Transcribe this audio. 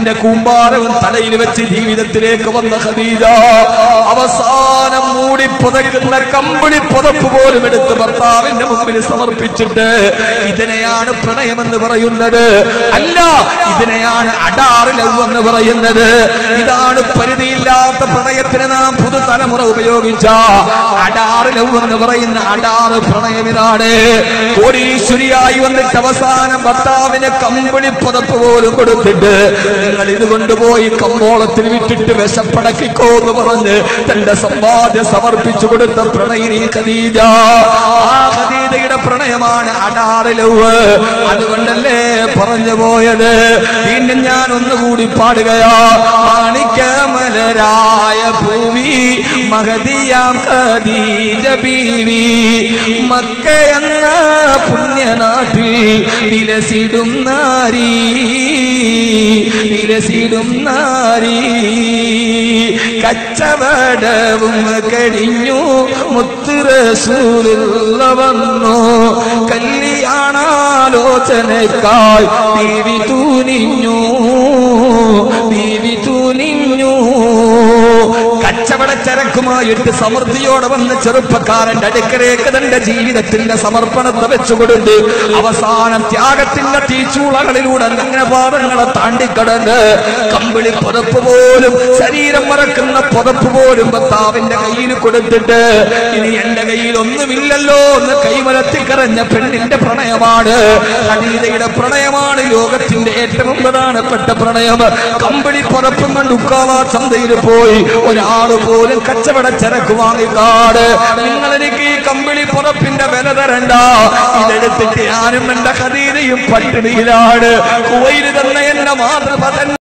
അരക്കെട്ടിന്റെ കൂമ്പാരവും തലയിൽ വെച്ച് ജീവിതത്തിലേക്ക് വന്ന ഖദീജ അവസാനം മൂടി പുതയ്ക്കുന്ന കമ്പിളി പുതപ്പ് പോലും എടുത്ത് ഭർത്താവിന്റെ മുമ്പിൽ സമർപ്പിച്ചിട്ട് ഇതിനെയാണ് പ്രണയമെന്ന് പറയുന്നത്. അല്ല ഇതിനെയാണ് അടാറ് ലവ് എന്ന് പറയുന്നത്. ഇതാണ് പരിധിയില്ലാത്ത പ്രണയത്തിന് നാം പുതുതലമുറ ഉപയോഗിച്ച അടാറ് ലവ് എന്ന് പറയുന്ന അടാറ് പ്രണയമിതാണ് കോടീശ്വരിയായി വന്നിട്ട് അവസാനം ഭർത്താവിന് കമ്പിളി പുതപ്പ് പോലും കൊടുത്തിട്ട് നിങ്ങൾ ഇത് കൊണ്ടുപോയി കമ്പോളത്തിൽ വിട്ടിട്ട് വിശപ്പടക്കിക്കോ എന്ന് പറഞ്ഞ് തന്റെ സമ്പാദ്യം സമർപ്പിച്ചു കൊടുത്ത പ്രണയിനി ഖദീജ. ആ ഖദീജയുടെ പ്രണയമാണ് അടാറിലവ് അതുകൊണ്ടല്ലേ പറഞ്ഞു പോയത്? വീണ്ടും ഞാൻ ഒന്നുകൂടി പാടുകയാ. മാണിക്കമലരായ ഭൂമി മഹതിയാം ഖദീജ ബീവി. മക്ക എന്ന പുണ്യനാട്ടിൽ വിലസിടും നാരി വിലസിടും നാരി. കച്ചവടവും കഴിഞ്ഞു മുത്തുറസൂലുള്ള വന്നു. കല്യാണാലോചനക്കായി ദേവി കച്ചവട ചരക്കുമായിട്ട് സമൃദ്ധിയോടെ വന്ന ചെറുപ്പക്കാരന്റെ അടുക്കലേക്ക് തന്റെ ജീവിതത്തിന്റെ സമർപ്പണത്തെ വെച്ചുകൊടുത്ത് അവസാന ത്യാഗത്തിന്റെ തീച്ചൂളകളിലൂടെ അങ്ങനെ താണ്ടിക്കടന്ന് കമ്പിളി പുതപ്പ് പോലും ശരീരം മറക്കുന്ന പുതപ്പ് പോലും ഭർത്താവിന്റെ കയ്യിൽ കൊടുത്തിട്ട് ഇനി എന്റെ കയ്യിൽ ഒന്നുമില്ലല്ലോ എന്ന് കൈമലത്തിക്കറഞ്ഞ പെണ്ണിന്റെ പ്രണയമാണ്. ഹനീതയുടെ പ്രണയമാണ് ലോകത്തിന്റെ ഏറ്റവും പ്രധാനപ്പെട്ട പ്രണയം. കമ്പിളി പുറപ്പും കൊണ്ട് ഉക്കാവാ ചന്തയിൽ പോയി. ഒരാൾ പോലും കച്ചവട ചരക്ക് വാങ്ങിക്കാട് നിങ്ങൾ എനിക്ക് ഈ കമ്പിളി പുറപ്പിന്റെ വില തരണ്ട. ഇതെടുത്തിട്ട് ഞാനും എന്റെ കഥയിലെയും പട്ടിണിയിലാണ്. കുവയിൽ തന്നെ എന്റെ മാതൃപതൻ